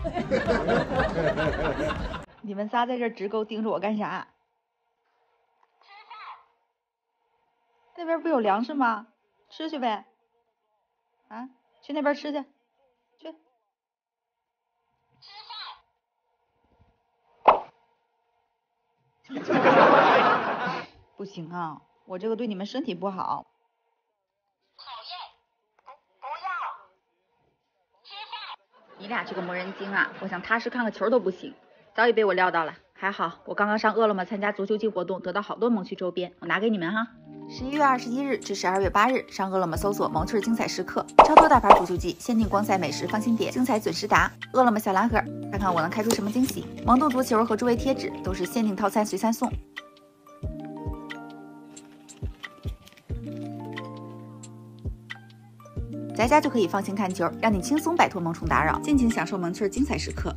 你们仨在这直勾盯着我干啥？吃饭那边不有粮食吗？吃去呗。啊，去那边吃去，去。吃饭 不行啊，我这个对你们身体不好。你俩这个磨人精啊！我想踏实看个球都不行，早已被我料到了。还好我刚刚上饿了么参加足球季活动，得到好多萌趣周边，我拿给你们哈。十一月二十一日至十二月八日，上饿了么搜索“萌趣精彩时刻”，超多大牌足球季限定光彩美食，放心点，精彩准时达。饿了么小蓝盒，看看我能开出什么惊喜！萌动足球和诸位贴纸都是限定套餐，随餐送。在家就可以放心看球，让你轻松摆脱萌宠打扰，尽情享受萌趣精彩时刻。